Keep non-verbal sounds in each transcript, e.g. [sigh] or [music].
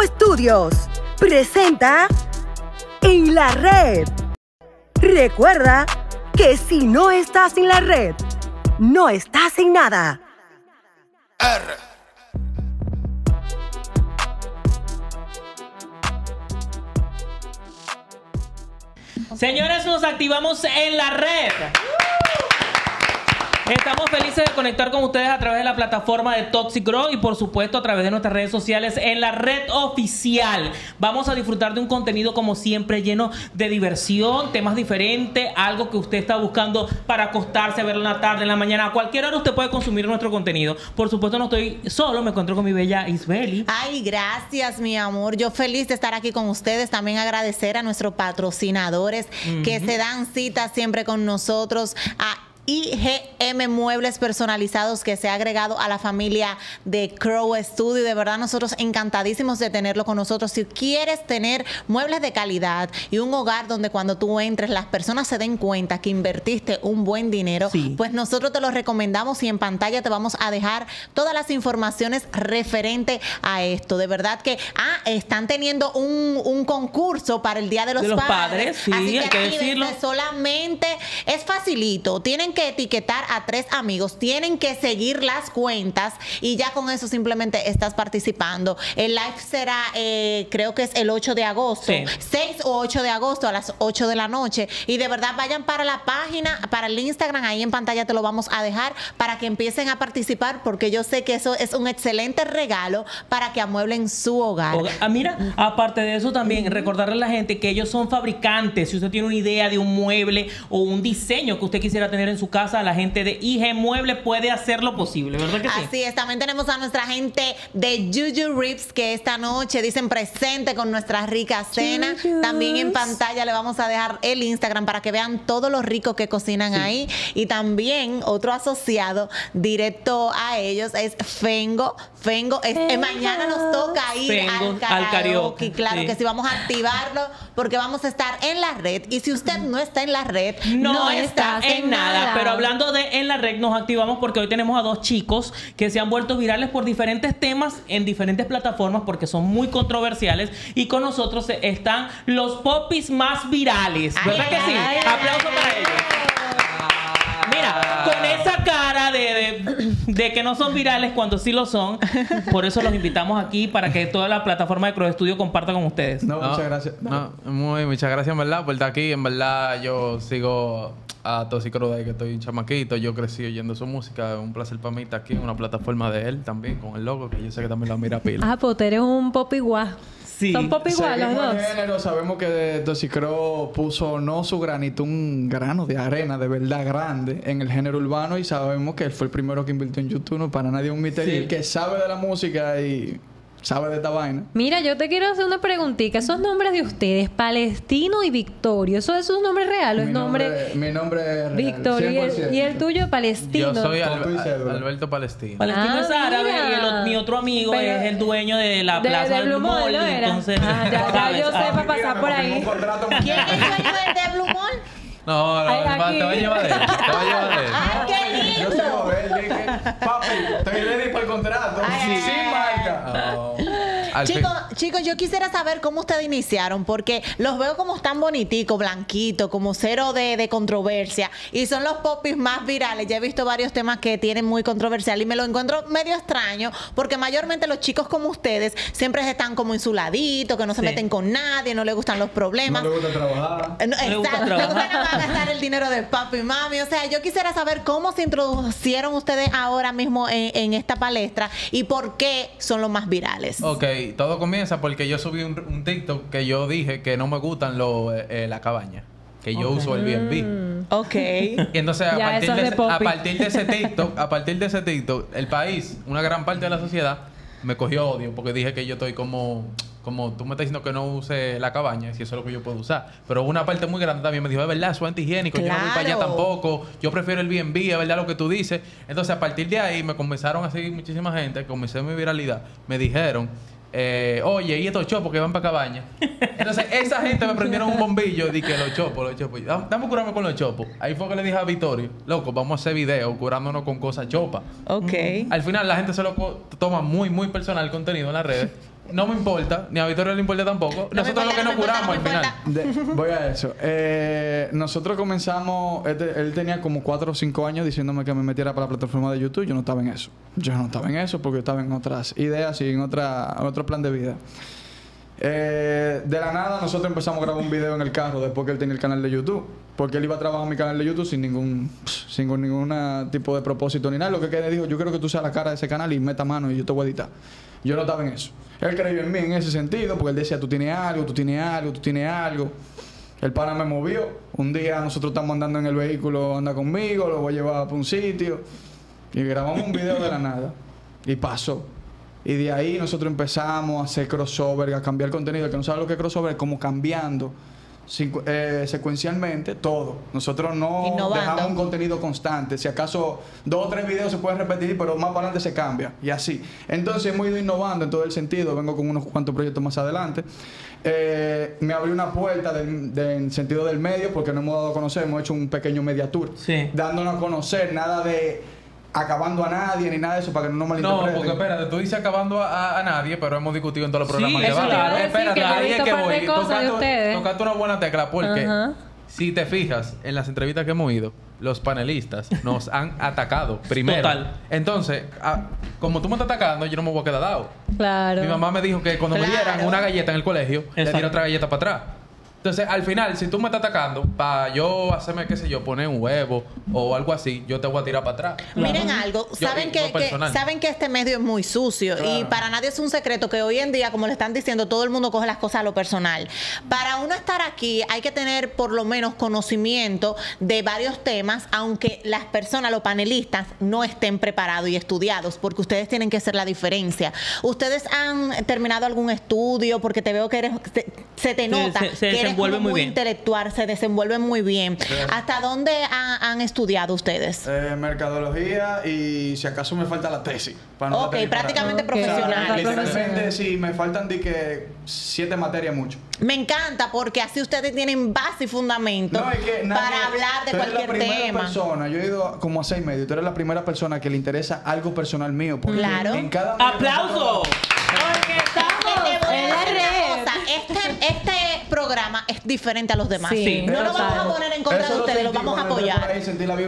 Crow Studios presenta En la Red. Recuerda que si no estás en la red, no estás en nada. R. Señores, nos activamos en la red. Estamos felices de conectar con ustedes a través de la plataforma de Toxic Grow y por supuesto a través de nuestras redes sociales en la red oficial. Vamos a disfrutar de un contenido como siempre lleno de diversión, temas diferentes, algo que usted está buscando para acostarse, verlo en la tarde, en la mañana, a cualquier hora usted puede consumir nuestro contenido. Por supuesto no estoy solo, me encuentro con mi bella Isbeli. Ay, gracias, mi amor. Yo feliz de estar aquí con ustedes. También agradecer a nuestros patrocinadores que se dan cita siempre con nosotros. A IGM Muebles Personalizados que se ha agregado a la familia de Crow Studio. De verdad, nosotros encantadísimos de tenerlo con nosotros. Si quieres tener muebles de calidad y un hogar donde cuando tú entres las personas se den cuenta que invertiste un buen dinero, pues nosotros te lo recomendamos y en pantalla te vamos a dejar todas las informaciones referente a esto. De verdad que, ah, están teniendo un, un concurso para el Día de los, De los Padres. padres, sí, Así hay que decirlo. solamente es facilito. Tienen que etiquetar a tres amigos, tienen que seguir las cuentas y ya con eso simplemente estás participando. El live será, eh, creo que es el 8 de agosto, Sí. 6 o 8 de agosto a las 8 de la noche. Y de verdad vayan para la página, para el Instagram, ahí en pantalla te lo vamos a dejar para que empiecen a participar porque yo sé que eso es un excelente regalo para que amueblen su hogar. Hogar- Ah, mira, aparte de eso también, recordarle a la gente que ellos son fabricantes. Si usted tiene una idea de un mueble o un diseño que usted quisiera tener en su casa, la gente de IG Mueble puede hacerlo posible, ¿verdad que sí? Así es, también tenemos a nuestra gente de Juju Rips que esta noche dicen presente con nuestra rica cena. Jujus. También en pantalla le vamos a dejar el Instagram para que vean todo lo rico que cocinan ahí. Y también otro asociado directo a ellos es Fengo. Fengo, es, eh, mañana nos toca ir Fengo, al al karaoke. karaoke, Claro sí. que sí, vamos a activarlo porque vamos a estar en la red. Y si usted no está en la red, No, está en nada. Pero hablando de en la red, nos activamos porque hoy tenemos a dos chicos que se han vuelto virales por diferentes temas en diferentes plataformas porque son muy controversiales. Y con nosotros están los popis más virales. Ay, ¿Verdad que ay, sí? ay, Aplauso para ellos. Con esa cara de, de- de que no son virales cuando sí lo son, por eso los invitamos aquí para que toda la plataforma de Crow Studio comparta con ustedes. No, muchas gracias. No, muy, muchas gracias, en verdad, por estar aquí. En verdad, yo sigo a Toxicro desde que estoy un chamaquito. Yo crecí oyendo su música. Es un placer para mí estar aquí en una plataforma de él también, con el logo, que yo sé que también lo mira pila. Ah, pues eres un pop igual. Sí. Son pop igual los dos. el género, sabemos que Toxicro puso no su granito, un grano de arena de verdad grande en el género urbano y sabemos que él fue el primero que invirtió en YouTube, no para nadie un misterio, Sí. el que sabe de la música y sabe de esta vaina. Mira, yo te quiero hacer una preguntita. Esos nombres de ustedes, Palestino y Victorio, ¿eso es un nombre real o es Mi nombre, mi nombre es real, Victorio? Y el, 100%. y el tuyo, Palestino. Yo soy Al-. Alberto Palestino. Palestino Ah, es árabe mira. y el mi otro amigo Pero- es el dueño de la de, plaza de del Blue Mall, Mall. ¿no era? Entonces, Ah, ya, yo sé Ah, para pasar por ahí. ¿Quién es el dueño de, de Blue Mall? No, no, Ay, te va a llevar de él. Te va a llevar de él. ¡Ay, qué Yo lindo! soy Joel, dije, papi, estoy ready para el contrato. Ay, Sí, sin marca. Oh. Al fin- Chicos, chicos, yo quisiera saber cómo ustedes iniciaron, porque los veo como tan boniticos, blanquitos, como cero de, de controversia, y son los popis más virales. Ya he visto varios temas que tienen muy controversial y me lo encuentro medio extraño, porque mayormente los chicos como ustedes siempre están como insuladitos, que no se Sí. meten con nadie, no les gustan los problemas. No le gusta trabajar. Eh, no, le gusta Exacto, le gusta trabajar. nada más gastar el dinero de papi y mami. O sea, yo quisiera saber cómo se introducieron ustedes ahora mismo en, en esta palestra y por qué son los más virales. Ok, todo comienza porque yo subí un, un TikTok que yo dije que no me gustan los eh, la cabaña. Que yo uso el B&B. Ok. Y entonces a Ya, partir, es de, a partir de ese [laughs] TikTok, a partir de ese TikTok, el país, una gran parte de la sociedad me cogió odio porque dije que yo estoy como como tú me estás diciendo que no use la cabaña, si eso es lo que yo puedo usar. Pero una parte muy grande también me dijo, es verdad, eso es antihigiénico, yo no voy para allá Claro. tampoco, yo prefiero el B&B, es verdad lo que tú dices. Entonces, a partir de ahí me comenzaron a seguir muchísima gente, comencé mi viralidad, me dijeron, eh, oye, y estos chopos que van para cabaña. Entonces, esa gente me prendieron un bombillo y dije, los chopos, los chopos. Dame, dame curarme con los chopos. Ahí fue que le dije a Vittorio, loco, vamos a hacer videos curándonos con cosas chopas. Ok. Al final la gente se lo toma muy, muy personal el contenido en las redes. No me importa, ni a Victoria le importa tampoco. No Nosotros lo que no nos curamos al final. De- voy a eso. Eh, nosotros comenzamos, este- él tenía como 4 o 5 años diciéndome que me metiera para la plataforma de YouTube. Yo no estaba en eso. Yo no estaba en eso porque yo estaba en otras ideas y en, otra, en otro plan de vida. Eh, de la nada nosotros empezamos a grabar un video en el carro después que él tenía el canal de YouTube. Porque él iba a trabajar en mi canal de YouTube sin ningún sin ningún tipo de propósito ni nada. Lo que quedé dijo, yo quiero que tú seas la cara de ese canal y meta mano y yo te voy a editar. Yo no estaba en eso. Él creyó en mí en ese sentido porque él decía, tú tienes algo, tú tienes algo, tú tienes algo. El pana me movió. Un día nosotros estamos andando en el vehículo, anda conmigo, lo voy a llevar para un sitio. Y grabamos un video de la nada. Y pasó. Y de ahí nosotros empezamos a hacer crossover, a cambiar contenido. El que no sabe lo que es crossover, es como cambiando eh, secuencialmente todo. Nosotros no Innovando. dejamos un contenido constante. Si acaso dos o tres videos se pueden repetir, pero más para adelante se cambia. Y así. Entonces hemos ido innovando en todo el sentido. Vengo con unos cuantos proyectos más adelante. Eh, me abrió una puerta del, del sentido del medio porque no hemos dado a conocer. Hemos hecho un pequeño media tour. Sí. Dándonos a conocer. Nada de acabando a nadie ni nada de eso para que no nos No, malinterpreten. porque espérate, tú dices acabando a, a- a nadie, pero hemos discutido en todos los Sí, programas. Sí, Espérate, que yo he ahí es que voy. Tocaste, ustedes. tocaste una buena tecla porque Ajá. si te fijas en las entrevistas que hemos ido, los panelistas nos han [laughs] atacado primero. Total. Entonces, ah, como tú me estás atacando, yo no me voy a quedar dado. Claro. Mi mamá me dijo que cuando me dieran una galleta en el colegio, le Exacto. diera otra galleta para atrás. Entonces, al final, si tú me estás atacando, para yo hacerme, qué sé yo, poner un huevo o algo así, yo te voy a tirar para atrás. Miren algo, saben yo que, saben que este medio es muy sucio y para nadie es un secreto que hoy en día, como le están diciendo, todo el mundo coge las cosas a lo personal. Para uno estar aquí hay que tener por lo menos conocimiento de varios temas, aunque las personas, los panelistas, no estén preparados y estudiados, porque ustedes tienen que hacer la diferencia. ¿Ustedes han terminado algún estudio? Porque te veo que eres, te- se te Se- nota se- se que eres desenvuelve muy bien. intelectual, se desenvuelve muy bien. ¿Hasta dónde han- han estudiado ustedes? Eh, mercadología y si acaso me falta la tesis. para no Ok, prácticamente Ok. O sea, profesional. literalmente sí, me faltan de que siete materias mucho. Me encanta porque así ustedes tienen base y fundamento No, es que nadie- para hablar de tú eres cualquier la primera tema. persona, yo he ido como a seis medios, tú eres la primera persona que le interesa algo personal mío. Porque Claro. En cada ¡Aplauso! Porque voy a en la decir una red. cosa, Este, este programa es diferente a los demás. Sí, no lo vamos a poner en contra Eso de ustedes, lo vamos a apoyar.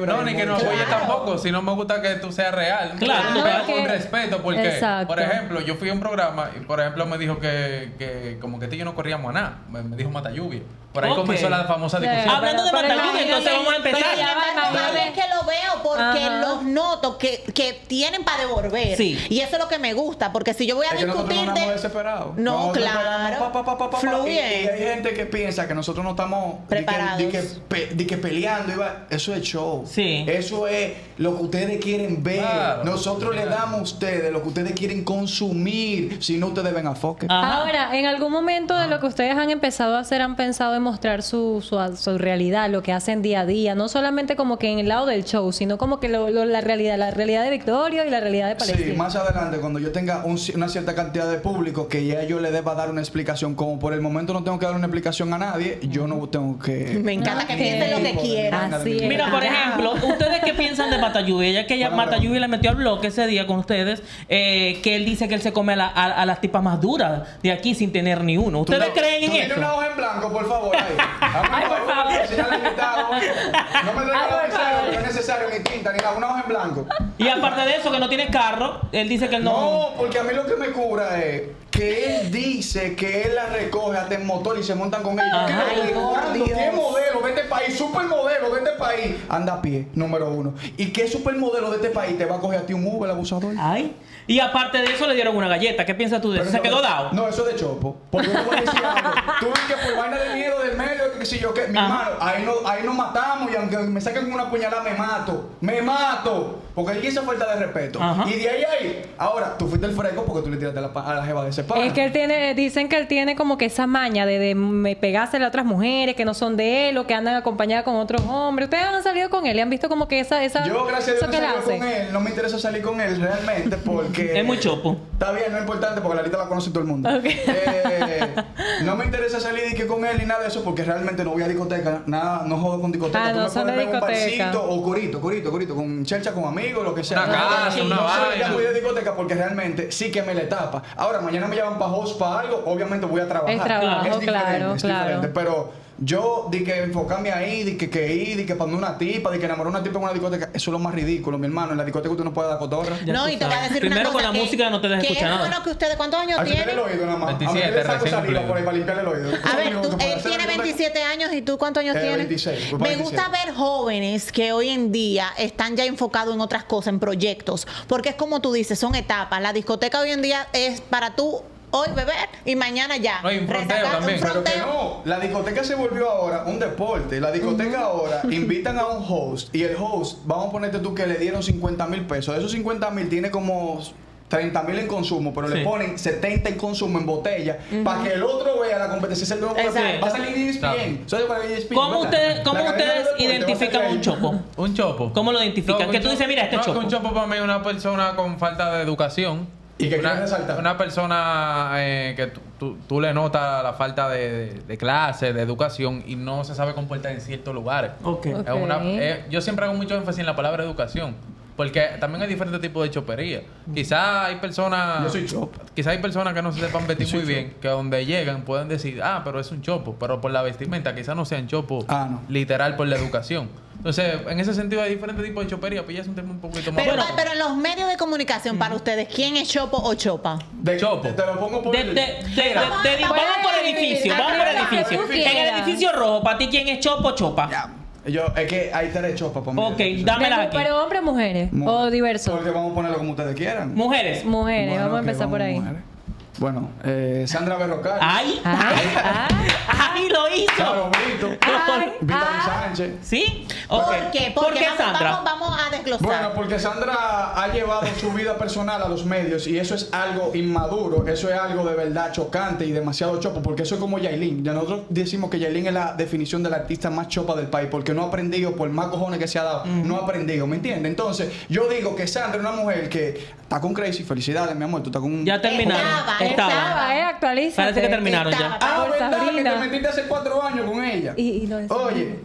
No, ni que no Claro. apoye tampoco, si no me gusta que tú seas real. Claro, no, no, con que- respeto, porque, Exacto. por ejemplo, yo fui a un programa y, por ejemplo, me dijo que, que como que tú y yo no corríamos a nada. Me, me dijo mata lluvia. Por ahí comenzó la famosa Sí. discusión. Hablando de imagínate- entonces vamos a empezar. ahí es que lo veo porque Ajá. los noto que, que tienen para devolver. Sí. Y eso es lo que me gusta, porque si yo voy a Es que nosotros no discutir de... desesperados. No, Nosotros claro. esperamos pa, pa, pa, Fluye. Y, y hay gente que piensa que nosotros no estamos di que- Preparados. Di que, pe- di que peleando. Eso es show. Sí. Eso es lo que ustedes quieren ver. Claro. nosotros le damos a ustedes lo que ustedes quieren consumir. Si no, ustedes ven a foque. Ahora, en algún momento de lo que ustedes han empezado a hacer, han pensado en mostrar su, su, su realidad, lo que hacen día a día, no solamente como que en el lado del show, sino como que lo- lo- la realidad, la realidad de Victorio y la realidad de Palestina. Sí, más adelante, cuando yo tenga un una cierta cantidad de público que ya yo le deba dar una explicación, como por el momento no tengo que dar una explicación a nadie, yo no tengo que... Me encanta que Ok. piensen lo que quieran. Mira, por ejemplo, ¿ustedes qué piensan de Matayubi? Ya que ella, Buena Matayubi le metió al bloque ese día con ustedes, eh, que él dice que él se come a, la- a- a las tipas más duras de aquí sin tener ni uno. ¿Ustedes creen en eso? una hoja en blanco, por favor, ahí. [laughs] Ay, por favor. No me traigas Ay, por lapicero, es necesario, ni tinta, ni nada. Una hoja en blanco. Y aparte de eso, que no tiene carro, él dice que él no... No, porque a mí lo que me cura es que él dice que él la recoge hasta en motor y se montan con ella. Ajá. ¿Qué Ay, es lo por que Dios. ¿Qué modelo de este país? Supermodelo de este país. Anda a pie, número uno. ¿Y qué supermodelo de este país te va a coger a ti un Uber, abusador? Ay. Y aparte de eso, le dieron una galleta. ¿Qué piensas tú de eso? ¿Se quedó dado? No, eso de chopo. Porque yo te voy a decir algo. Tú ves que por vaina de miedo del medio, que si yo que, mi hermano, ahí, no, ahí nos matamos y aunque me saquen una puñalada, me mato. Me mato. Porque hay esa falta de respeto. Ajá. Y de ahí ahí. Ahora, tú fuiste el fresco porque tú le tiraste a la, pa- a la jeva de ese pana. Es que él tiene, dicen que él tiene como que esa maña de, de me pegarse a otras mujeres que no son de él o que andan acompañadas con otros hombres. Ustedes han salido con él y han visto como que esa, esa Yo, gracias a Dios, que no él hace. con él. No me interesa salir con él realmente porque... [laughs] Es muy chopo. Está bien, no es importante porque la lista la conoce todo el mundo. Eh, no me interesa salir y que con él ni nada de eso porque realmente no voy a discoteca, nada, no jodo con discoteca. Ah, Tú no me son puedes de ver un discoteca. barcito o corito, corito, corito, con chelcha, con amigos, lo que sea. Una No, casa, no, una no soy vaina. ya muy de discoteca porque realmente sí que me la etapa. Ahora, mañana me llaman para host para algo, obviamente voy a trabajar. Es trabajo, diferente, claro, es claro. pero yo di que enfocarme ahí, di que, que ir, di que para una tipa, di que enamorar una tipa en una discoteca, eso es lo más ridículo, mi hermano. En la discoteca usted no puede dar cotorra. Ya no, y te voy a decir Primero una cosa con la que- música no te que escuchar es nada. bueno que ustedes, ¿cuántos años A limpiarle tienen? el oído nada más. 27, a saliva cumplido. por ahí para limpiarle el oído. A ver, tú- él tiene Yo me- 27 años y tú cuántos años Eh, tienes? 26, voy Me gusta 27. ver jóvenes que hoy en día están ya enfocados en otras cosas, en proyectos, porque es como tú dices, son etapas. La discoteca hoy en día es para tú hoy beber y mañana ya. No, hay un fronteo Resacar- también. Un Pero que fronteo. no, la discoteca se volvió ahora un deporte. La discoteca ahora [laughs] invitan a un host y el host, vamos a ponerte tú que le dieron 50 mil pesos. De esos 50 mil tiene como 30 mil en consumo, pero Sí. le ponen 70 en consumo en botella para que el otro vea la competencia. Es el nuevo Exacto. Va a salir en ESPN. Es ESPN, ¿Cómo La cómo ustedes identifican un chopo? Un chopo. ¿Cómo lo identifican? No, que tú dices, mira, este no, chopo. que un chopo para mí es una persona con falta de educación. ¿Y qué una, quieres resaltar? Una persona eh, que tú, tú- le notas la falta de, de- de clase, de educación y no se sabe comportar en ciertos lugares. Ok. Ok. Es una- eh, yo siempre hago mucho énfasis en la palabra educación. Porque también hay diferentes tipos de chopería. Quizás hay personas. Yo soy chopa. Quizás hay personas que no se sepan vestir muy bien, que donde llegan pueden decir, ah, pero es un chopo. Pero por la vestimenta, quizás no sean chopo Ah, no. literal por la educación. Entonces, en ese sentido hay diferentes tipos de chopería, pues ya es un tema un poquito más. Pero, bueno. pero en los medios de comunicación, para ustedes, ¿quién es Chopo o Chopa? De, Chopo. Te, te lo pongo por De, el- de, de, Vamos vamos por edificio, vamos por edificio. En el edificio rojo, ¿para ti quién es chopo o chopa? Ya. Yo, es que hay tres chopas para mí. Ok, dámela aquí. Pero hombres, mujeres. Mujeres. O diversos. Porque vamos a ponerlo como ustedes quieran. Mujeres. Mujeres, Bueno, vamos a empezar por ahí. mujeres. Bueno, eh, Sandra Berrocal. ¡Ay! Ay, ay, ¡Ay, lo hizo! Ay, Vitaly ay. Sánchez. ¿Sí? ¿Por qué? ¿Por Porque qué vamos, Sandra? vamos, vamos a desglosar. Bueno, porque Sandra ha llevado su vida personal a los medios y eso es algo inmaduro, eso es algo de verdad chocante y demasiado chopo, porque eso es como Yailin. Ya nosotros decimos que Yailin es la definición del artista más chopa del país, porque no ha aprendido, por más cojones que se ha dado, no ha aprendido, ¿me entiendes? Entonces, yo digo que Sandra es una mujer que está con Crazy, felicidades, mi amor, tú estás con un... Ya terminaron. Estaba, eh, actualízate. Parece que terminaron ya. Ah, Por ¿verdad? Que Sabrina. te metiste hace cuatro años con ella. Y- y lo de Oye,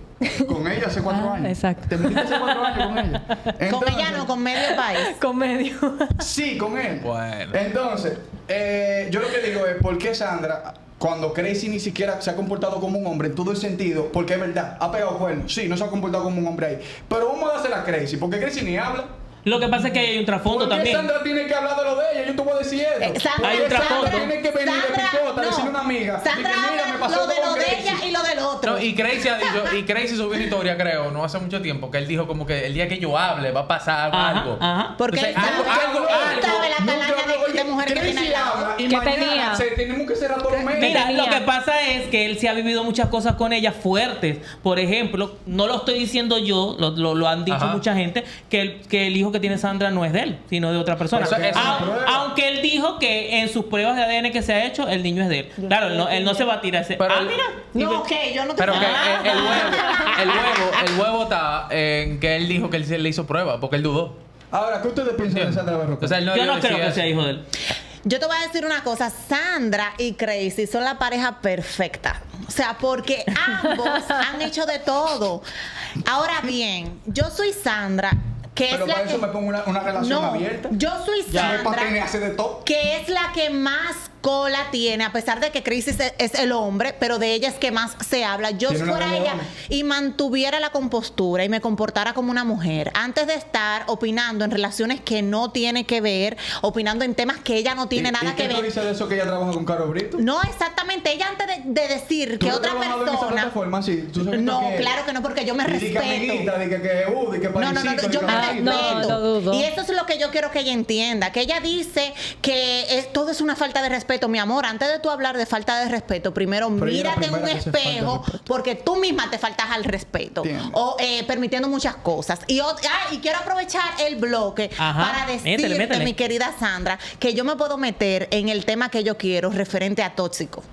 con ella hace cuatro Ah, años. exacto. Te metiste hace cuatro años con ella. con ella no, con medio país. [laughs] Con medio. Sí, con él. Bueno. Entonces, eh, yo lo que digo es, ¿por qué Sandra, cuando Crazy ni siquiera se ha comportado como un hombre en todo el sentido? Porque es verdad, ha pegado cuernos. Sí, no se ha comportado como un hombre ahí. Pero vamos a hacer a Crazy, porque Crazy ni habla. Lo que pasa es que hay un trasfondo ¿Por qué también. Sandra tiene que hablar de lo de ella? Yo te voy a decir esto. Eh, Sandra- Hay un trasfondo. Sandra tiene que venir de Sandra, picota, no. decirle a una amiga. Sandra de que, mira, me habla pasó lo de lo de ella y lo del otro. No, y Crazy ha dicho, y Crazy subió una historia, creo, no hace mucho tiempo, que él dijo como que el día que yo hable va a pasar Ajá, algo. ajá. Porque Entonces, él algo, sabe- algo, algo. sabe la calaña de, de mujer que tiene habla y ¿Qué mañana tenía? se- tenemos que cerrar todos los medios. Mira, lo que pasa es que él sí ha vivido muchas cosas con ella fuertes. Por ejemplo, no lo estoy diciendo yo, lo, lo- lo han dicho Ajá. mucha gente, que el, que el hijo que tiene Sandra no es de él, sino de otra persona. Aunque él dijo que en sus pruebas de ADN que se ha hecho, el niño es de él. Claro, él no, él no se va a tirar ese. Pero ah, mira. No, ok, yo no te Pero que Ah. el, el huevo, el huevo, el huevo está en que él dijo que él se le hizo prueba, porque él dudó. Ahora, ¿qué ustedes piensan de Sandra Berrocal? O sea, él no Yo no creo que sea hijo de él. Yo te voy a decir una cosa, Sandra y Crazy son la pareja perfecta. O sea, porque ambos [laughs] han hecho de todo. Ahora bien, yo soy Sandra, que Pero es la para eso que... me pongo una, una relación no, abierta. yo soy Ya para que me Sandra, hace de todo. que es la que más cola tiene, a pesar de que Crisis es, el hombre, pero de ella es que más se habla. Yo fuera ella y mantuviera la compostura y me comportara como una mujer, antes de estar opinando en relaciones que no tiene que ver, opinando en temas que ella no tiene ¿Y- nada y que ver. dices de eso que ella trabaja con Caro Brito? No, exactamente. Ella antes de, de decir ¿Tú que otra trabajado en esa persona. plataforma? Sí, ¿tú sabes No, que- claro que no, porque yo me respeto. No, no, no, yo me respeto. Y eso es lo que yo quiero que ella entienda, que ella dice que es- todo es una falta de respeto. Mi amor, antes de tú hablar de falta de respeto, primero Pero mírate en un espejo, porque tú misma te faltas al respeto. Entiendo. O eh, permitiendo muchas cosas. Y, ah, y quiero aprovechar el bloque Ajá. para decirte, mi querida Sandra, que yo me puedo meter en el tema que yo quiero referente a tóxico.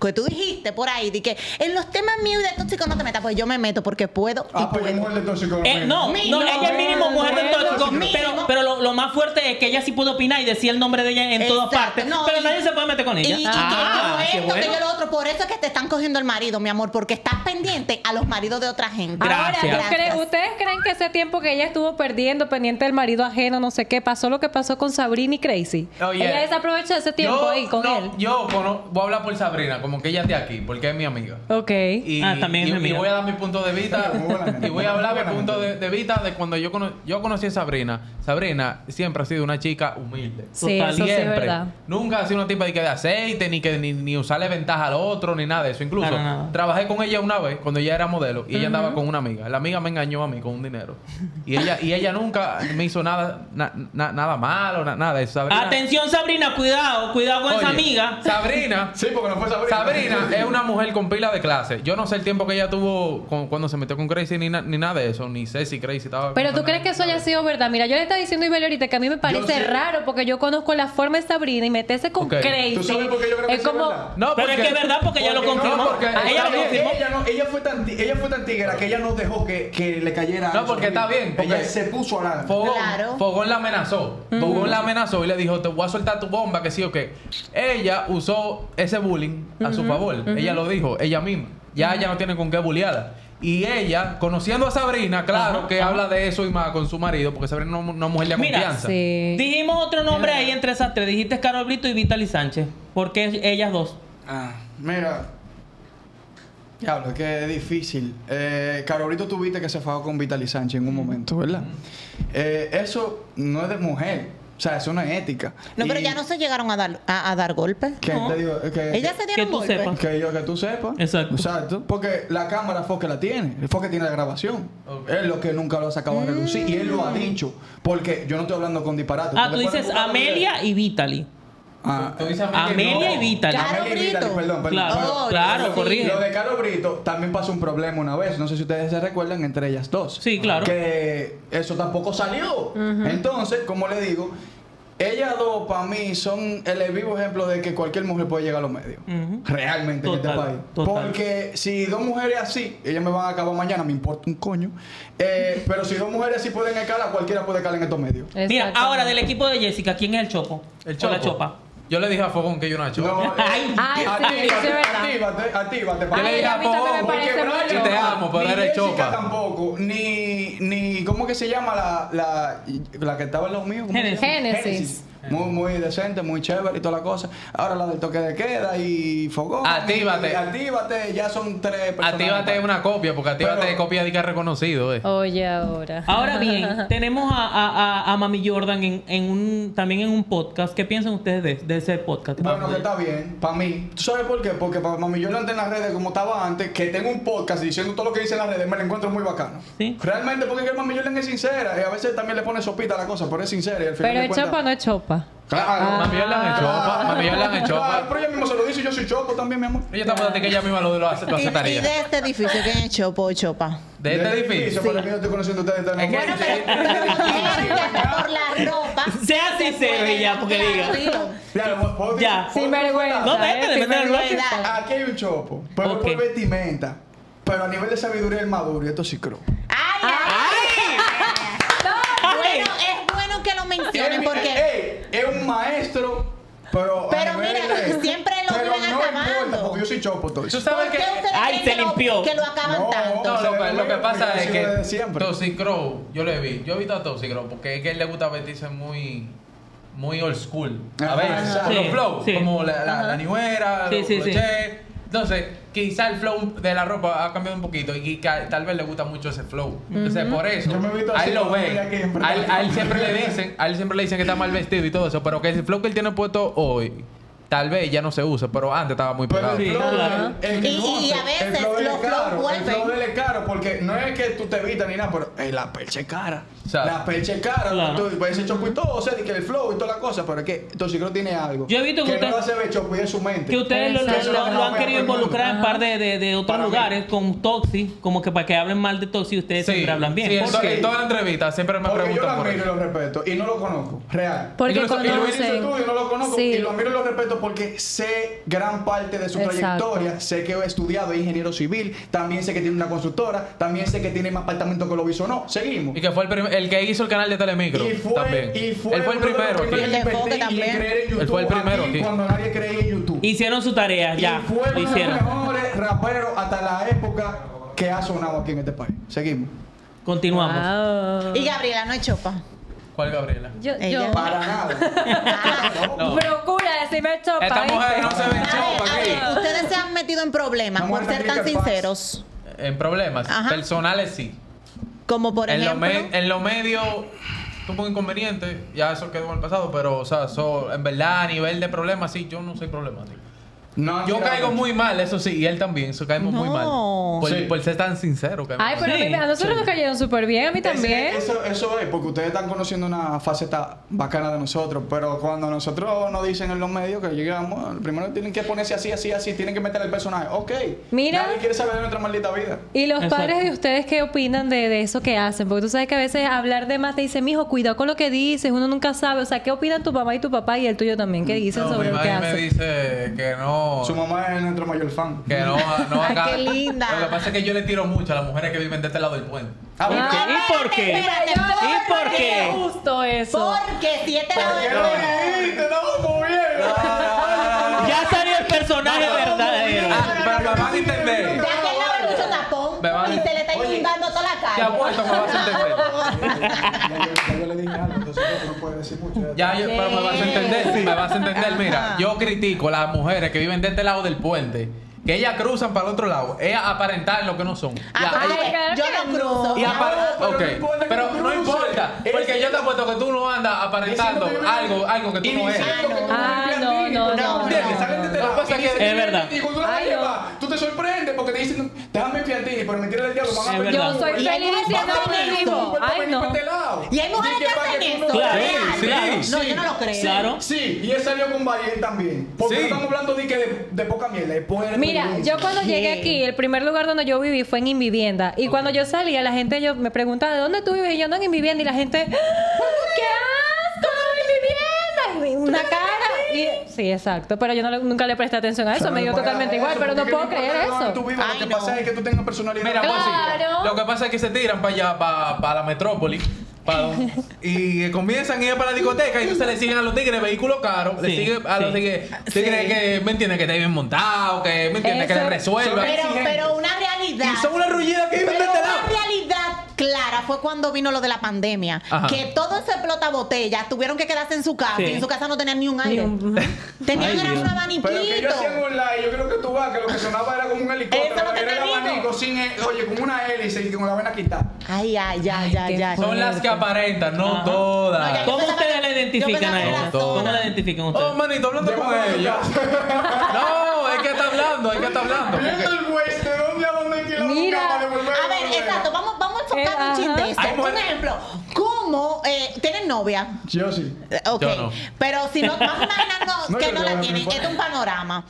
Que tú dijiste por ahí, de que en los temas míos de tóxico no te metas, pues yo me meto porque puedo y Ah, pues puedo. mujer de tóxico. Eh, no, no, Mínimo. ella es mínimo mujer Bueno, tóxico. mínimo. Pero, pero lo, lo más fuerte es que ella sí puede opinar y decir el nombre de ella en todas partes. No, pero y- nadie se puede meter con ella. Y, y que Ah, esto, que bueno. yo lo otro. Por eso es que te están cogiendo el marido, mi amor, porque estás pendiente a los maridos de otra gente. Gracias. Ahora, ¿tú crees- ¿ustedes creen que ese tiempo que ella estuvo perdiendo, pendiente del marido ajeno, no sé qué, pasó lo que pasó con Sabrina y Crazy? Oye, ella desaprovechó ese tiempo ahí con no, él. Yo cono- voy a hablar por Sabrina, como que ella esté aquí, porque es mi amiga. Ok. Y, Ah, también es y- mi y amiga. voy a dar mi punto de vista y voy a hablar mi punto de, vista de cuando yo, cono- yo conocí a Sabrina. Sabrina siempre ha sido una chica humilde. Sí, Total. eso sí es Siempre. verdad. Nunca ha sido una tipa de, que de aceite, ni que ni, ni usarle ventaja al otro, ni nada de eso. Incluso trabajé con ella una vez, cuando ella era modelo, y ella andaba con una amiga. La amiga me engañó a mí con un dinero. Y ella, y ella nunca me hizo nada, na- na- nada malo, na- nada de eso. Sabrina- Atención, Sabrina, cuidado, cuidado con esa amiga. Sabrina Sí, porque no fue Sabrina. Sabrina es una mujer con pila de clase. Yo no sé el tiempo que ella tuvo con- cuando se metió con Crazy ni, na- ni nada de eso. Ni sé si Crazy estaba... Pero tú crees que eso haya sido verdad. Mira, yo le estaba diciendo a Ibel ahorita que a mí me parece raro porque yo conozco la forma de Sabrina y meterse con. Crazy. ¿Tú sabes por qué yo creo que es como. verdad? No, Pero es que es verdad porque ella lo porque no, confirmó. porque Ah, ella lo confirmó. Ella, no, ella, fue tan, ella fue tan tiguera que ella no dejó que, que le cayera. No, porque está bien, porque- ella se puso adelante. Fogón, Claro. Fogón la amenazó. Fogón la amenazó y le dijo, te voy a soltar tu bomba, que sí o qué. Ella usó ese bullying a su favor. Ella lo dijo, ella misma. Ya ella no tiene con qué bullearla. Y ella, conociendo a Sabrina, claro Ajá, que ajá. habla de eso y más con su marido, porque Sabrina no es una mujer de Mira, confianza. Sí. Dijimos otro nombre ahí entre esas tres. Dijiste Carol Brito y Vitaly Sánchez. ¿Por qué ellas dos? Ah, mira. Diablo, es que es difícil. Eh, Carolito tuviste que se fajó con Vitaly Sánchez en un momento, ¿verdad? Eh, eso no es de mujer. O sea, eso no es ética. No, pero ya no se llegaron a dar, a, a dar golpes. ¿Qué No. te digo? Que, Ellas se Que dieron tú golpes. sepas. que yo, que tú sepas. Exacto. Exacto. Porque la cámara fue que la tiene. Fue que tiene la grabación. Es lo que nunca lo ha sacado a relucir. Y él lo ha dicho. Porque yo no estoy hablando con disparates. Ah, tú dices Amelia y Vitaly. Ah, Tú dices a mí que Amelia no. y. Amelia y Vitaly, Brito. perdón, perdón. Claro, Pero- claro, lo- corrige. Lo de Carlos Brito también pasó un problema una vez. No sé si ustedes se recuerdan entre ellas dos. Sí, claro. Que eso tampoco salió. Entonces, como le digo, ellas dos para mí son el vivo ejemplo de que cualquier mujer puede llegar a los medios. Realmente en Total, este país. total. Porque si dos mujeres así, ellas me van a acabar mañana, me importa un coño. Eh, pero si dos mujeres así pueden escalar, cualquiera puede escalar en estos medios. Mira, ahora del equipo de Jessica, ¿quién es el Chopo? El O chopo. la Chopa. Yo le dije a Fogón que yo no era chopo. No, [laughs] eh, Ay, Ay, sí, actívate, verdad. actívate, actívate. Yo le dije a a Fogón, Porque. Brian Y te amo, pero ni eres chopa. tampoco, ni, ni, ¿cómo que se llama la, la, la que estaba en los míos? ¿Cómo se llama? Génesis. Muy, muy decente, muy chévere y toda la cosa. Ahora la del toque de queda y fogón. Actívate. y actívate, ya son tres personas. Actívate es una copia, porque actívate Pero- es copia de que es reconocido, eh. Oye, ahora. Ahora bien, [laughs] tenemos a, a, a, a Mami Jordan en, en un, también en un podcast. ¿Qué piensan ustedes de, de ese podcast? Bueno, que está bien, para mí. ¿Tú sabes por qué? Porque para mami lo en las redes como estaba antes, que tengo un podcast diciendo todo lo que dice en las redes, me lo encuentro muy bacano. Sí. Realmente, porque mami Jordan es sincera y a veces también le pone sopita a la cosa, pero es sincera y al final Pero el chopa no es chopa. Claro. Mami Jordan es chopa, Mami Jordan es chopa. Pero ella misma se lo dice y yo soy chopo también, mi amor. Ella está hablando de que ella misma lo, lo, lo Y, y aceptaría. de este edificio, ¿quién es Chopo o Chopa? De este edificio. Pero yo estoy conociendo a ustedes. Es que- Bueno, pero por la ropa. Sea se sincero y ya, porque diga. Claro, ¿puedo decir- Ya. ¿puedo Sin vergüenza. No, vete, vete al Sin bloque. vergüenza. Aquí hay un chopo, pero Ok. por vestimenta. Pero a nivel de sabiduría el maduro, y esto sí creo. Ay, ay. Bueno, que lo mencionen porque. Ey, es un maestro, pero. Pero mira, de- siempre lo pero viven no acabando. importa, porque yo soy chopo, todo Tú sabes ¿Por qué que... Ay, se que lo- limpió. que lo acaban No, tanto? No, lo que, lo que pasa es que siempre. Toxic Crow, yo lo he visto. Yo he visto a Toxic Crow porque es que a él le gusta vestirse muy muy old school. A ver, los flow, sí. como la, la, la niñera, Sí, los sí, sí. crochets. Entonces, quizá el flow de la ropa ha cambiado un poquito y tal vez le gusta mucho ese flow. Entonces, por eso, a él lo ven. A él, a él verdad. siempre le dicen, a él siempre le dicen que está mal vestido y todo eso, pero que ese flow que él tiene puesto hoy, tal vez ya no se usa, pero antes estaba muy Pero pegado. el flow, claro. el- el que Y- a veces el flow los es flow caro, El flow es caro porque no es que tú te evitas ni nada, pero eh, la percha es cara. O sea, la percha es cara. claro. Tú puedes ser chopo y todo, o sea, que el flow y toda la cosa, pero es que Toxicro tiene algo. Yo he visto que que usted- no hace chopo y es su mente. Que ustedes lo, lo- Exacto. lo- lo han querido involucrar en Ajá. par de, de, de otros Para mí. lugares con Toxi, como que para que hablen mal de Toxi ustedes Sí, siempre hablan bien. sí, en, ¿Por to- qué? en toda la entrevista siempre me Porque yo lo preguntan admiro y lo respeto y no lo conozco, real. Porque y lo Y lo conocen. y no lo conozco y lo admiro y lo respeto porque sé gran parte de su Exacto. trayectoria, sé que he estudiado, es ingeniero civil, también sé que tiene una constructora, también sé que tiene más apartamento que lo hizo no, seguimos. Y que fue el, el que hizo el canal de Telemicro Y fue, también. y fue Él fue el primero aquí. el de en también. creer en Él fue el YouTube primero aquí aquí. cuando nadie creía en YouTube. Hicieron su tarea, ya. Y fue Lo uno de los hicieron. mejores raperos hasta la época que ha sonado aquí en este país. Seguimos. Continuamos. Wow. Y Gabriela no es chopa. ¿Cuál Gabriela? Yo, Ella. yo Para nada. No. procura decirme chopa. Esta no se ver, chopa aquí. ustedes se han metido en problemas por ser tan sinceros. En problemas Ajá. personales sí. Como por En lo, ejemplo. me- en lo medio tuvo un inconveniente, ya eso quedó en el pasado, pero o sea, so- en verdad a nivel de problemas sí, yo no soy problemático. No, Yo caigo muy mal, eso sí, y él también, eso caemos muy mal. No. Por, Sí. por ser tan sincero. caemos Ay, pero a, nosotros nos cayeron súper bien, a mí también. Eso, eso es porque ustedes están conociendo una faceta bacana de nosotros, pero cuando nosotros nos dicen en los medios que llegamos, primero tienen que ponerse así, así, así, tienen que meter el personaje. Ok. Mira. Nadie quiere saber de nuestra maldita vida. Y los Exacto. padres de ustedes, ¿qué opinan de, de eso que hacen? Porque tú sabes que a veces hablar de más te dice, mijo, cuidado con lo que dices, uno nunca sabe. O sea, ¿qué opinan tu mamá y tu papá y el tuyo también? ¿Qué dicen No, sobre mi lo que madre me hacen? dice que no. Su mamá es nuestro mayor fan. Que no, no acá. qué linda. Lo que pasa es que yo le tiro mucho a las mujeres que viven de este lado del puente. Ah, ¿Y bueno. qué? ¿Y por qué? Espérate, ¿Y por qué? Justo eso. Porque si este lado ¿Qué del puente-? No, bien. Ya salió el personaje verdadero. Ah, pero me van a entender. Te apuesto, me vas a entender. Ya yo, le dije algo, entonces no puede decir mucho. Ya, yo- pero me vas a entender, me vas a entender. Mira, yo critico a las mujeres que viven de este lado del puente, que ellas cruzan para el otro lado, es aparentar lo que no son. Ah, Ya, ella- yo no no. cruzo. y mi apar- amor. pero ok, no pero no importa, porque Es- yo te apuesto que tú no andas aparentando algo, algo que tú no eres. Ah, no, no, no, ¿entiendes? no. Este que lado pasa que- Es verdad. Y cuando tú la llevas, tú te sorprendes porque te dicen, déjame piantini, pero mentira del diablo, van a Es perder. verdad. Yo soy feliz diciendo que lo mismo. Ay, no. Y hay mujeres que hacen eso. Claro, claro. No, yo no lo creo. Claro. Sí, y él salió con Bayern también. Porque Sí. no estamos hablando de, que de, poca de Mira, yo cuando llegué aquí, el primer lugar donde yo viví fue en Invivienda. Y cuando yo salía, la gente yo me preguntaba, ¿de dónde tú vives? Y yo no en Invivienda. Y la gente, ¡Ah! ¡qué asco! Invivienda! Y una cara. Y, sí, exacto. Pero yo no le- nunca le presté atención a eso. me dio totalmente igual. Pero no puedo creer eso. Tú vives, Ay, lo que no. pasa es que tú tengas personalidad. Mira, pues sí. Claro. Lo que pasa es que se tiran para allá, para, la metrópoli. pa- [laughs] y comienzan a ir para la discoteca y entonces le siguen a los tigres vehículos caros. Le Sí, siguen a los sí. tigres, tigres que, ¿me entiendes? Que te bien montado, que, ¿me entiendes? Que Eso- le resuelvan. Pero, pero una realidad. Y son una rullida que viven de Pero este lado. una realidad clara fue cuando vino lo de la pandemia. Ajá. Que todo ese explota botella tuvieron que quedarse en su casa Sí. y en su casa no tenían ni un aire. [laughs] Tenían Ay, era Dios. un abaniquito. Pero que yo hacía un live, yo creo que tú vas, que lo que sonaba era como un helicóptero, Eso que era te el abanico sin, oye, con una hélice y con la vena quitada. Ay, ay, ay, Ay, ay. Son las que aparentan, no Ajá. todas. No, ¿Cómo ustedes que- la identifican a ella? ¿Cómo la identifican Oh, ustedes? manito, hablando con ella. No, es que está hablando, es que está hablando. Viendo el West, ¿de dónde a dónde que la Mira. A ver, exacto, vamos, enfocar Eh, un de esto. Un ejemplo, ¿cómo eh, tienen novia? Yo sí. Eh, Ok, Yo no. pero si no, vamos a imaginarnos [laughs] No, que yo no la no, tienen. no. Esto es un panorama.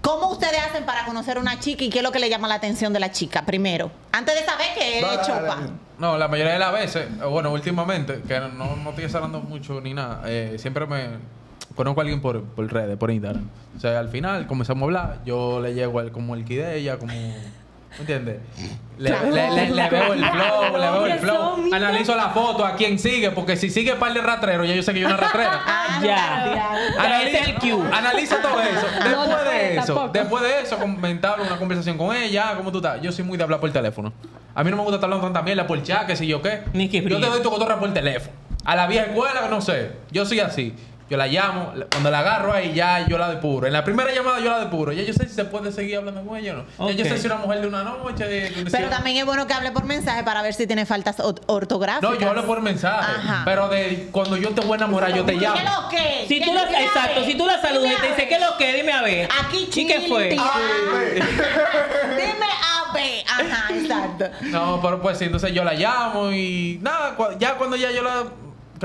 ¿Cómo ustedes hacen para conocer a una chica y qué es lo que le llama la atención de la chica primero? Antes de saber que Dale, es dale, chopa. dale. No, la mayoría de las veces, o bueno, últimamente, que no, no estoy hablando mucho ni nada, eh, siempre me conozco a alguien por, por redes, por Instagram. O sea, al final comenzamos a hablar, yo le llego al, como el key de ella, como... ¿Me entiendes? Le, Claro. le- le- le veo el flow, le veo el flow. Analizo la foto, a quién sigue, porque si sigue par de ratreros, ya yo sé que yo una ratrera. [laughs] Ah, Ya. Analiza, el cue. analiza todo eso. Después No, no, de eso, tampoco. después de eso, comentar una conversación con ella, ah, ¿cómo tú estás? Yo soy muy de hablar por teléfono. A mí no me gusta estar hablando tanta mierda por chat, que si yo qué. Ni que yo te doy tu cotorra por teléfono. A la vieja escuela, no sé. Yo soy así. Yo la llamo, la- cuando la agarro ahí ya yo la depuro. En la primera llamada yo la depuro. Ya yo sé si se puede seguir hablando con ella o no. Ya yo sé si una mujer de una noche. de- de- Pero también es bueno que hable por mensaje para ver si tiene faltas or- ortográficas. No, yo hablo por mensaje. Ajá. Pero de cuando yo te voy a enamorar, yo te llamo. ¿Qué lo que? Si ¿Qué tú la, exacto, si tú la saludas y te dice. ¿qué es lo que? Dime a ver. Aquí ¿Y qué fue? [laughs] Dime a ver. Ajá, exacto. No, pero pues sí, entonces yo la llamo y nada, ya cuando ya yo la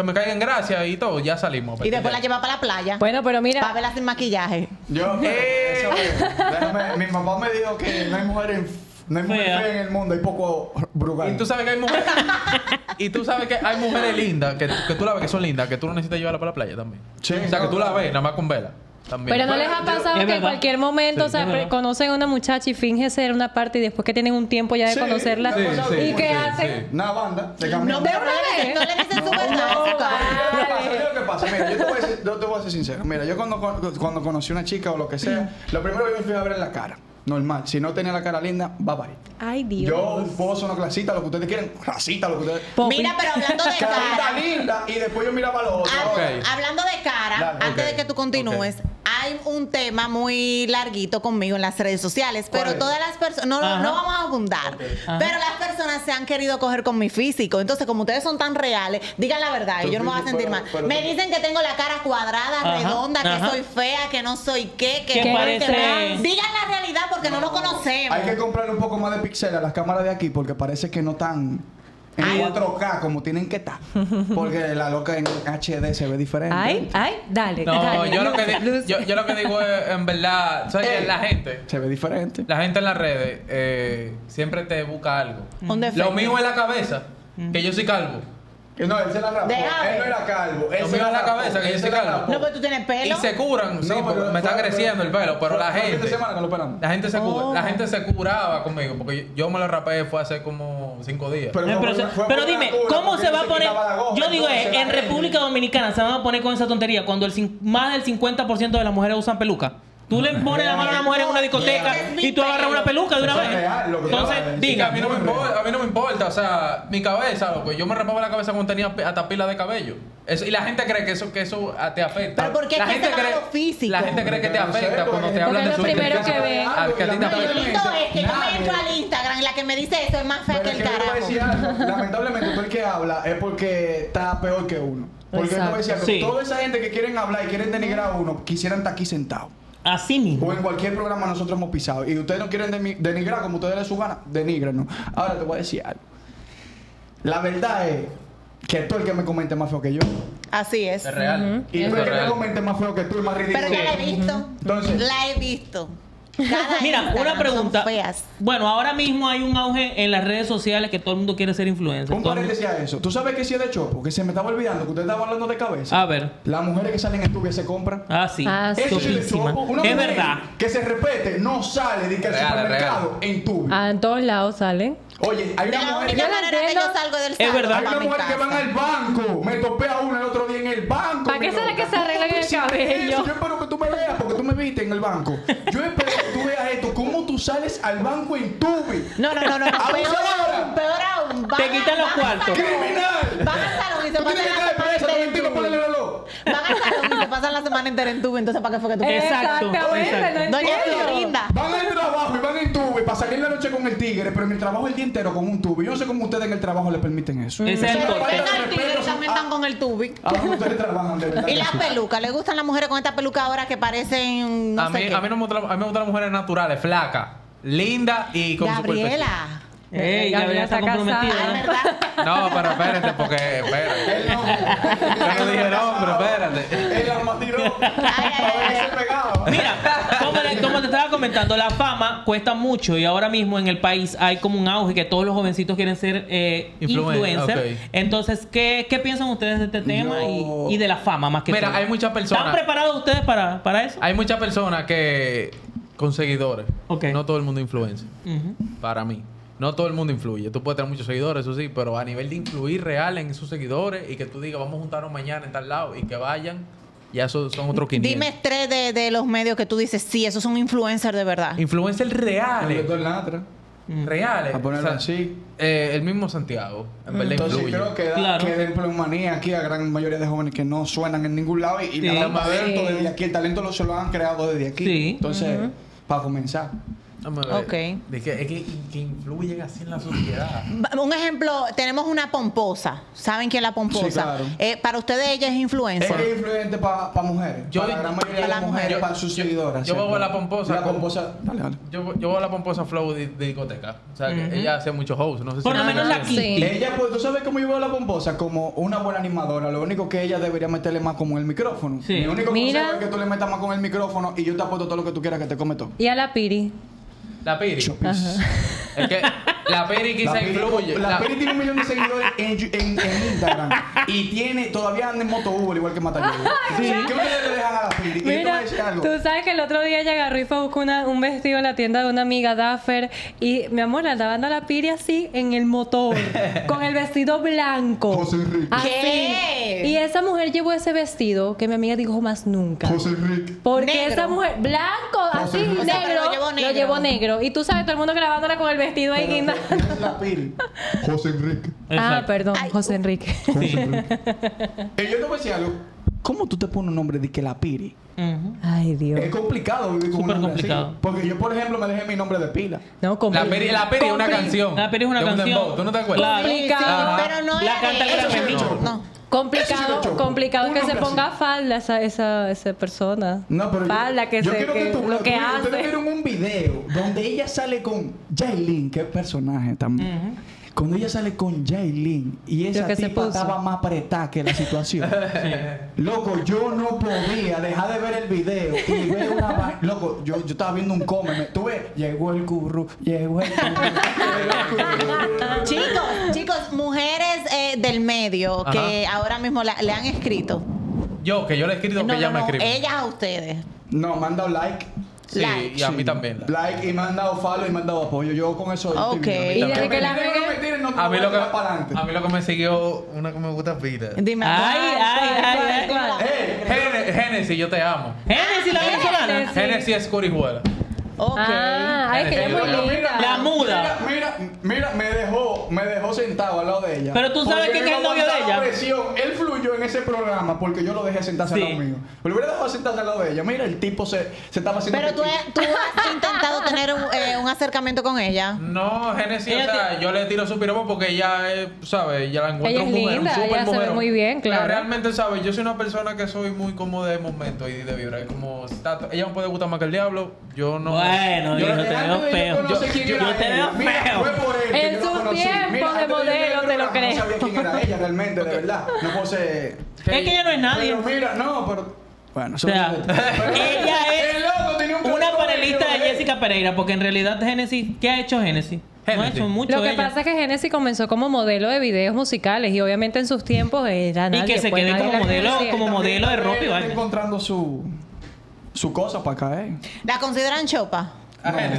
que me caiga en gracia y todo, ya salimos. Y después la lleva para la playa. Bueno, pero Para mira, verla sin maquillaje. Yo, Eh. eso es. Déjame, mi papá me dijo que no hay mujeres no hay mujer Fea. fea en el mundo, hay poco brugal. Y tú sabes que hay mujeres. [laughs] y tú sabes que hay mujeres lindas, que, que tú la ves que son lindas, que tú no necesitas llevarla para la playa también. Sí, o sea, que tú la ves nada más con vela. También. Pero no les ha pasado Es que en cualquier momento, Sí, o sea, conocen a una muchacha y finge ser una parte y después que tienen un tiempo ya de Sí, conocerla. sí, sí, ¿Y qué sí, hacen? Una banda de camión. No, no le dicen, no le dicen su verdad. No. ¿Qué pasa? Mira lo que pasa. Mira, yo te voy a decir, yo te voy a ser sincero. Mira, yo cuando, cuando conocí a una chica o lo que sea, lo primero que yo me fui a ver es la cara. Normal. Si no tenía la cara linda, bye bye. Ay, Dios. Yo puedo ser una clasita, lo que ustedes quieren. Clasita, lo que ustedes. Popi. Mira, pero hablando de cara. linda. Y después yo miraba lo otro. Hab- Ok. Hablando de cara, Dale, antes de que tú continúes, hay un tema muy larguito conmigo en las redes sociales, pero todas las personas, no, Ajá. no vamos a abundar, pero las personas se han querido coger con mi físico. Entonces, como ustedes son tan reales, digan la verdad, y yo no me voy a sentir pero- mal. pero me dicen que tengo la cara cuadrada, Ajá, redonda, que soy fea, que no soy qué, que, Que parece- Digan la realidad porque no, lo conocemos. Hay que comprarle un poco más de píxeles a las cámaras de aquí porque parece que no están en Ay. 4K como tienen que estar. Porque la loca en HD se ve diferente. Ay, ay, dale. No, dale. yo lo, que yo, yo lo que digo es, en verdad, ¿sabes? Eh. La gente, Se ve diferente. la gente en las redes eh, siempre te busca algo. Lo mío es la cabeza, que yo soy calvo. No, él se la rapó. Deja Él no era calvo. Él Lo se es la rapó. cabeza, que yo soy se la calvo. rapó. No, pero tú tienes Y pelo. se curan, sí, No, porque me está fue- creciendo el pelo, pero fue- la fue fin de gente, semana que lo operaron. la gente se, cu- Oh. la gente se curaba conmigo, porque yo, yo me lo rapé fue hace como cinco días. Pero Eh, fue pero, buena- se- fue pero buena dime, cura, ¿cómo porque se él va a poner? quitaba la goja, Yo digo, entonces eh, la en República Dominicana se van a poner con esa tontería cuando el cin- más del 50% de las mujeres usan peluca. Tú le pones la mano a una mujer en una discoteca Es y tú agarras una peluca de una es vez. que Entonces, que diga. a mí no me importa, a mí no me importa, o sea, mi cabeza, loco, yo me rapaba la cabeza cuando tenía hasta pila de cabello. Eso, y la gente cree que eso, que eso ah, te afecta. Pero ¿por qué la es que gente a lo físico? La gente cree que te Porque afecta cuando porque- te hablan porque de es su lo primero que ven. Ah, que a ti te No, Lo afecta. lindo es que yo me entro al Instagram y la que me dice eso es más fea que el es que carajo. Lamentablemente, tú el que habla es porque está peor que uno. Porque decir algo. Sí. Toda esa gente que quieren hablar y quieren denigrar a uno, quisieran estar aquí sentados. Así mismo. O en cualquier programa nosotros hemos pisado. Y ustedes no quieren denigrar como ustedes les su gana, denigrenos. Ahora te voy a decir algo. La verdad es que tú el que me comente más feo que yo. Así es. Es real. Y Eso tú el que me comente más feo que tú es más ridículo. Pero ya la he visto. Entonces- la he visto. Cada Mira, Instagram una pregunta. Bueno, ahora mismo hay un auge en las redes sociales que todo el mundo quiere ser influencer. Un el paréntesis a eso. ¿Tú sabes qué sí es de chopo? Que se me estaba olvidando que usted estaba hablando de cabeza. A ver. Las mujeres que salen en tubi se compran. Ah, sí. Ah, sí. Eso sí es de chopo. Una Es mujer verdad. Que se repete, no sale de que al Real, es supermercado en tubi. Ah, en todos lados salen. Oye, hay De una la mujer única manera que yo salgo del Es salón verdad. Hay una mujer que van casa. al banco. Me topé a una el otro día en el banco. ¿Para qué será que se arreglan ¿Cómo el cabello? eso? Yo espero que tú me veas porque tú me viste en el banco. Yo espero que tú veas esto. ¿Cómo tú sales al banco en tubi? No, no, no, no. [laughs] Peor aún, peor aún. Van Te a- quitan los van cuartos. ¡Criminal! Van al salón y se tienes que la. Van al salón pasan la semana entera en tubi. Entonces, ¿para qué fue que tú Exacto, Exactamente, Doña. Florinda. Van al trabajo y van en tubi para salir la noche con el tigre, pero en el trabajo el día entero con un tubi. Yo no sé cómo ustedes en el trabajo le permiten eso. Es el Pero corte. venga el tigre y también están con el tubi. ¿A dónde ustedes trabajan de verdad? Y las pelucas, ¿le gustan las mujeres con esta peluca ahora que parecen no a, sé mí, qué? a mí no me gustan, a mí me gustan las mujeres naturales, flacas, lindas y con su. Gabriela. Ey, Gabriela Gabriela está comprometida. Ah, ¿no? No, pero espérate, porque espérate. Él no. Yo no dije nombre, espérate. Él la matiró. ay, A ver qué se pegaba. Mira, como, le- como te estaba comentando, la fama cuesta mucho y ahora mismo en el país hay como un auge que todos los jovencitos quieren ser eh, Influen- influencer. ok. Entonces, ¿qué, qué piensan ustedes de este tema y, y de la fama más que Mira, todo? hay muchas personas- ¿Están preparados ustedes para, para eso? Hay muchas personas que con seguidores. Ok. No todo el mundo influencia. Para mí. No todo el mundo influye. Tú puedes tener muchos seguidores, eso sí, pero a nivel de influir real en esos seguidores y que tú digas, vamos a juntarnos mañana en tal lado y que vayan, ya eso son otros 500. Dime tres de, de los medios que tú dices, sí, esos son influencers de verdad. Influencers El reales. doctor Latra. Reales. A ponerlo así. eh, el mismo Santiago. En verdad Entonces influye. creo que da Claro. que de manía aquí a gran mayoría de jóvenes que no suenan en ningún lado y, y Sí. nada más Sí. talento desde aquí. El talento lo, se lo han creado desde aquí. Sí. Entonces, para comenzar. Vamos a ver. Ok. De que, es que, que influyen así en la sociedad. Un ejemplo, tenemos una pomposa. ¿Saben quién es la pomposa? Sí, claro. Eh, para ustedes ella es Es influencer. que es influyente para mujeres. Yo- para la gran mayoría de para las las mujeres, mujeres. para sus Yo- seguidoras. yo voy a la pomposa La pomposa. Dale, dale. Yo, yo voy a la pomposa flow de, de discoteca. O sea, que ella hace muchos hosts. No sé si Por lo menos la. Sí. Ella, pues, tú sabes cómo yo veo a la pomposa como una buena animadora. Lo único que ella debería meterle más como el micrófono. Sí. Mi único Mira. consejo es que tú le metas más con el micrófono y yo te apuesto todo lo que tú quieras que te come todo. Y a la Piri. La Piri. Chopis. Es que La Peri quizá La influye. La, La- Piri tiene un millón de seguidores en, en- en Instagram. y tiene, todavía anda en moto Uber igual que Matayo. [laughs] Sí. ¿Qué ustedes le dejan a la Piri? Y yo te voy a Mira, decir algo. tú sabes que el otro día ella agarró y fue a buscar una- un vestido en la tienda de una amiga, Daffer, y mi amor, la andaba dando a la Piri así en el motor, [laughs] con el vestido blanco. José Enrique. Así. ¿Qué? Y esa mujer llevó ese vestido que mi amiga dijo más nunca. José Enrique. Porque Negro. esa mujer, blanco, así. O sea, negro, lo llevó negro. lo llevó negro. Y tú sabes, todo el mundo grabándola con el vestido ahí Pero, guindando. ¿quién es la Piri? José Enrique. Ah, Exacto. perdón, Ay, José Enrique. Y yo te voy a decir algo. ¿Cómo tú te pones un nombre de que la Piri? Ujú. Ay, Dios. Es complicado vivir con un Súper nombre complicado. así. Porque yo, por ejemplo, me dejé mi nombre de pila. No, La compli- Peri, la Peri es una compli- canción. La Peri es una un canción. dembow. ¿Tú no te acuerdas? Claro. Sí, Ajá. pero no La era canta de el. Carmelito. No. Sí Complicado, complicado que se ponga así. falda esa, esa, esa persona. No, pero yo- falda que yo se, quiero que, tú lo que Ustedes hace. vieron un video donde ella sale con Jailin, que es personaje también. Cuando ella sale con Jailin y esa que se tipa estaba más apretada que la situación. [laughs] Loco, yo no podía dejar de ver el video y ver una va- Loco, yo, yo estaba viendo un come. Tú ves, llegó el curru, llegó el curru, llegó el curru. Chicos, chicos, mujeres eh, del medio que ahora mismo la- le han escrito. Yo, que yo le he escrito No, que ella no, me no, escribe. ellas a ustedes. No, me han dado like. Sí, Like. y a mí Sí. también. Like y me han dado follow y me han dado apoyo. Yo con eso. estoy Ok. Y desde que la A mí, lo que, tirar para adelante. a mí lo que me siguió, una que me gusta pila. Dime. Ay, ¿cuál, ay, ay, ay. ¡Eh! Génesis, yo te amo. Génesis, la venezolana. Génesis es Curijuela. Ok. Ah, ay, es que ella es muy Pero linda. La muda. Mira, mira, mira, me dejó, me dejó sentado al lado de ella. Pero tú sabes quién me es el novio de ella. presión. Él fluyó en ese programa porque yo lo dejé sentarse Sí. al lado mío. Pero hubiera dejado sentarse al lado de ella. Mira, el tipo se, se estaba haciendo. Pero tú, pipí. tú has intentado [laughs] tener un, eh, un acercamiento con ella. No, Génesis, Ella o sea, yo le tiro su piropo porque ella es, ¿sabes? Ella la encuentro Ella es mujer, linda, un super ella se ve mujerón. muy bien, claro. Pero realmente, ¿sabes? Yo soy una persona que soy muy cómoda de momento y de vibra. Es como, está- ella me puede gustar más que el diablo. Yo no. Bueno, yo, te veo feo. Yo- era yo te veo feo. que En yo su tiempo Mira, de yo modelo, te lo programa, creo. No sabía quién era ella realmente, de verdad. No puedo ser. Es que ella no es nadie. Pero mira, no, pero. Bueno, O sea, [laughs] ella es El loco tenía un una panelista y yo, de eh, Jessica Pereira, porque en realidad Génesis, ¿qué ha hecho Génesis? No ha hecho mucho Lo que ella. pasa es que Genesis comenzó como modelo de videos musicales y obviamente en sus tiempos era Y nadie. que se pues, quede como modelo, como modelo de ropa y encontrando su, su cosa para caer. ¿La consideran chopa?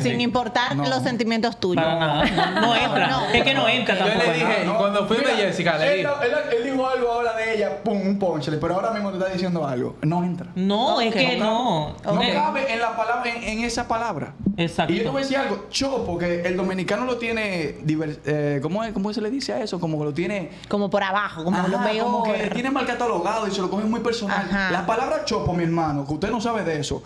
Sin importar No. los sentimientos tuyos. Para nada. No, no entra. No. Es que no entra Yo tampoco. le dije, No, cuando fui mira, de Jessica, le él, dije. él, él dijo algo ahora de ella, pum, un ponche, pero ahora mismo te está diciendo algo. No entra. No, es que no. No cabe en la palabra, en, en esa palabra. Exacto. Y yo te voy a decir algo, chopo, que el dominicano lo tiene, diver- eh, ¿cómo, es, ¿cómo se le dice a eso? Como que lo tiene Como por abajo, como Ajá, lo veo. como que tiene mal catalogado y se lo coge muy personal. Ajá. La palabra chopo, mi hermano, que usted no sabe de eso.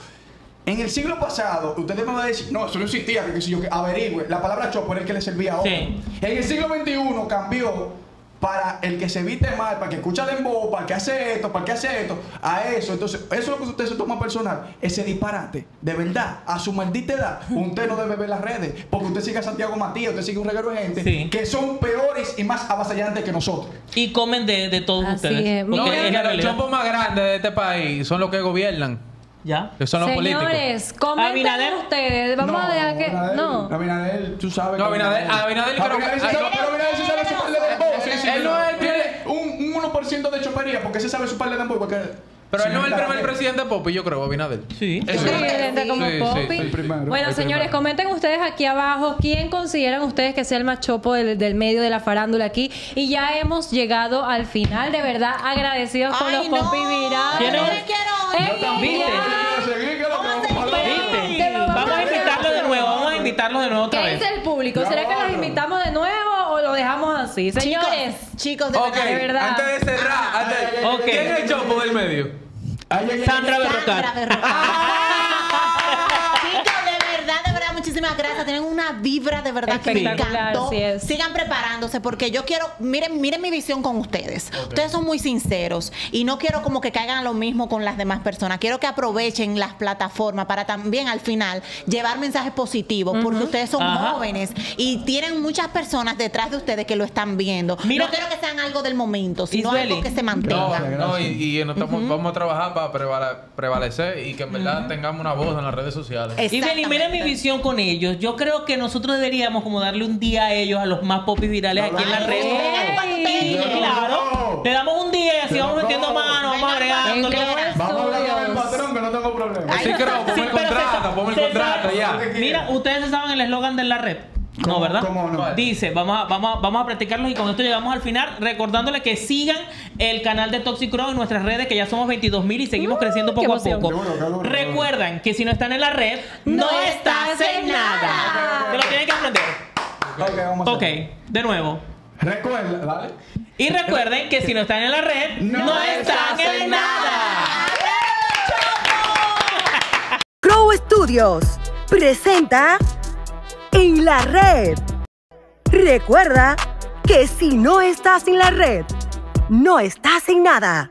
En el siglo pasado, ustedes me van a decir, no, eso no existía, que, sé yo, que averigüe. La palabra chopo era el que le servía a otro. Sí. En el siglo XXI cambió para el que se viste mal, para el que escucha dembow, para el que hace esto, para el que hace esto, a eso. Entonces, eso es lo que usted se toma personal, ese disparate. De verdad, a su maldita edad, usted no debe ver las redes, porque usted sigue a Santiago Matías, usted sigue un reguero de gente Sí. que son peores y más avasallantes que nosotros. Y comen de, de todos Así ustedes. es. Porque No, es los chopos más grandes de este país son los que gobiernan, ¿Ya? que son los políticos. Señores, comenten Abinader. ustedes. Vamos a dejar que. Abinader, No. Abinader, tú sabes. No, que Abinader- Abinader creo que- Abinader sí sabe- no. pero Abinader sí sabe su par de dembow. Sí, sí, Él no es- tiene un, un 1% de chopería porque se sabe su par de dembow. Porque Pero él no es el primer bien. presidente Popi, yo creo, Abinader. Sí. Eso Sí, es. gente como Sí, sí, Poppy. el primero, bueno, el señores, primero. comenten ustedes aquí abajo quién consideran ustedes que sea el más chopo del, del medio de la farándula aquí. Y ya hemos llegado al final, de verdad, agradecidos con los no. Poppy virales. ¿Quién Yo es? vamos a invitarlo de nuevo. Vamos a invitarlo de nuevo otra ¿Qué vez. dice el público? ¿Será que los invitamos de nuevo o lo dejamos así? Señores. Chicos, chicos, de Ok, verdad. de verdad. antes de cerrar, antes- ay, ay, Ok. ¿quién es el chopo del medio? Berrocal. Sandra Berrocal. [laughs] Chicos, de verdad, de verdad, muchísimas gracias. Tienen una vibra de verdad que me encantó. sí. Sigan preparándose porque yo quiero, miren, miren mi visión con ustedes. Ustedes son muy sinceros y no quiero como que caigan a lo mismo con las demás personas. Quiero que aprovechen las plataformas para también al final llevar mensajes positivos porque ustedes son Ajá. jóvenes y tienen muchas personas detrás de ustedes que lo están viendo. Mira- no quiero que sean algo del momento, sino Isbeli. algo que se mantenga. no, y, y no estamos- vamos a trabajar para prevalecer y que en verdad tengamos una voz en las redes sociales. Y mira mi visión con ellos. Yo creo que nosotros deberíamos como darle un día a ellos, a los más popis virales aquí en la red. Claro, le damos un día y así vamos metiendo no. mano, vamos agregando. Vamos a hablar con el patrón que no tengo problema. Sí, creo, ponme el contrato, ponme el contrato ya. Mira, ustedes se saben el eslogan de la red. No, ¿Cómo- ¿verdad? cómo no? Dice, vamos a, vamos, a, vamos a practicarlos y con esto llegamos al final, recordándole que sigan el canal de Toxic Crow en nuestras redes, que ya somos 22 mil y seguimos creciendo qué poco a poco. Duro, duro, duro. Recuerdan que si no están en la red, no, No estás en nada. nada. Te lo tienen que aprender. Ok, vamos a Ok, de nuevo. Recuerda, ¿vale? Y recuerden que si no están en la red, no, No están estás en en nada. [laughs] Crow Studios presenta en la red. Recuerda que si no estás en la red, no estás en nada.